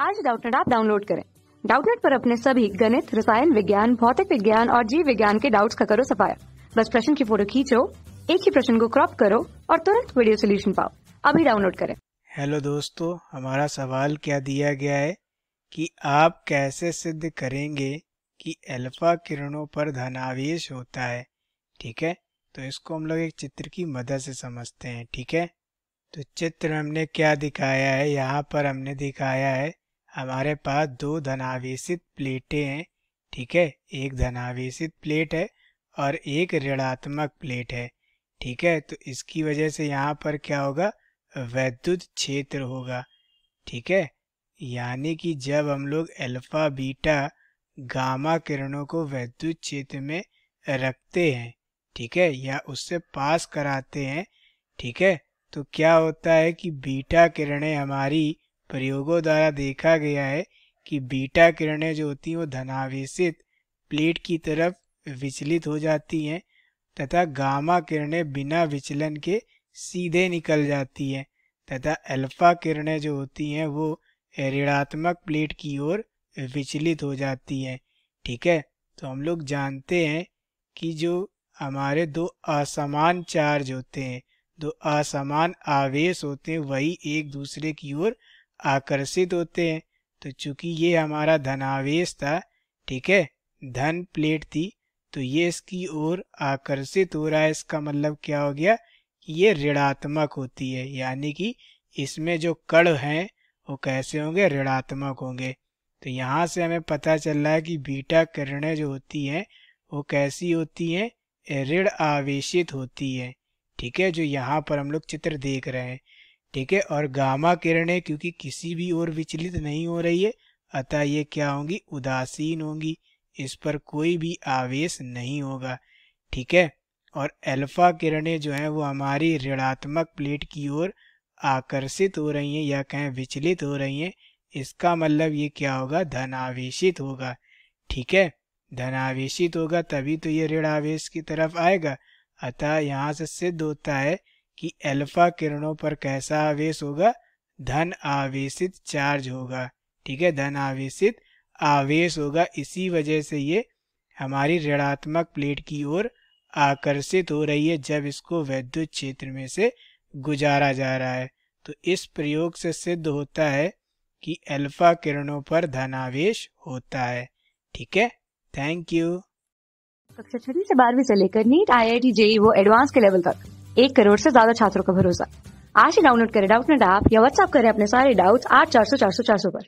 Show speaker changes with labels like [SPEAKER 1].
[SPEAKER 1] आज डाउटनेट आप डाउनलोड करें। डाउटनेट पर अपने सभी गणित, रसायन विज्ञान, भौतिक विज्ञान और जीव विज्ञान के डाउट्स का करो सफाया। बस प्रश्न की फ़ोटो खींचो, एक ही प्रश्न को क्रॉप करो और तुरंत वीडियो सोल्यूशन पाओ। अभी डाउनलोड करें।
[SPEAKER 2] हेलो दोस्तों, हमारा सवाल क्या दिया गया है कि आप कैसे सिद्ध करेंगे कि अल्फ़ा किरणों पर धनावेश होता है? ठीक है तो इसको हम लोग एक चित्र की मदद से समझते हैं, ठीक है? तो चित्र हमने क्या दिखाया है? यहाँ पर हमने दिखाया है हमारे पास दो धनावेशित प्लेटें हैं, ठीक है? एक धनावेशित प्लेट है और एक ऋणात्मक प्लेट है, ठीक है? तो इसकी वजह से यहाँ पर क्या होगा? वैद्युत क्षेत्र होगा, ठीक है? यानी कि जब हम लोग अल्फ़ा, बीटा, गामा किरणों को वैद्युत क्षेत्र में रखते हैं, ठीक है? या उससे पास कराते हैं, ठीक है? तो क्या होता है कि बीटा किरणें हमारी प्रयोगों द्वारा देखा गया है कि बीटा किरणें जो होती हैं वो धनावेशित प्लेट की तरफ़ विचलित हो जाती हैं तथा गामा किरणें बिना विचलन के सीधे निकल जाती हैं तथा अल्फ़ा किरणें जो होती हैं वो ऋणात्मक प्लेट की ओर विचलित हो जाती हैं। ठीक है? तो हम लोग जानते हैं कि जो हमारे दो असमान चार्ज होते हैं, दो असमान आवेश होते हैं, वही एक दूसरे की ओर आकर्षित होते हैं। तो चूँकि ये हमारा धनावेश था, ठीक है? धन प्लेट थी तो ये इसकी ओर आकर्षित हो रहा है। इसका मतलब क्या हो गया? कि ये ऋणात्मक होती है, यानी कि इसमें जो कण हैं, वो कैसे होंगे? ऋणात्मक होंगे। तो यहाँ से हमें पता चल रहा है कि बीटा किरणें जो होती हैं, वो कैसी होती हैं? ऋण आवेशित होती है, ठीक है? जो यहाँ पर हम लोग चित्र देख रहे हैं। ठीक है? और गामा किरणें, क्योंकि किसी भी ओर विचलित नहीं हो रही है, अतः ये क्या होंगी? उदासीन होंगी। इस पर कोई भी आवेश नहीं होगा। ठीक है? और अल्फ़ा किरणें जो हैं, वो हमारी ऋणात्मक प्लेट की ओर आकर्षित हो रही हैं, या कहें विचलित हो रही हैं। इसका मतलब ये क्या होगा? धनावेशित होगा। ठीक है? धनावेशित होगा, तभी तो ये ऋण आवेश की तरफ़ आएगा। अतः यहाँ से सिद्ध होता है कि अल्फ़ा किरणों पर कैसा आवेश होगा? धन आवेशित चार्ज होगा। ठीक है? धन आवेशित आवेश होगा। इसी वजह से ये हमारी ऋणात्मक प्लेट की ओर आकर्षित हो रही है, जब इसको वैद्युत क्षेत्र में से गुजारा जा रहा है। तो इस प्रयोग से सिद्ध होता है कि अल्फ़ा किरणों पर धनावेश होता है। ठीक है? थैंक यू
[SPEAKER 1] कक्षा छठी से बारहवीं से लेकर NEET I I T JEE वो एडवांस के लेवल तक। एक करोड़ से ज़्यादा छात्रों का भरोसा। आज ही डाउनलोड करें डाउट नेट ऐप या व्हाट्सएप करें अपने सारे डाउट्स आठ चार सौ चार सौ चार सौ पर।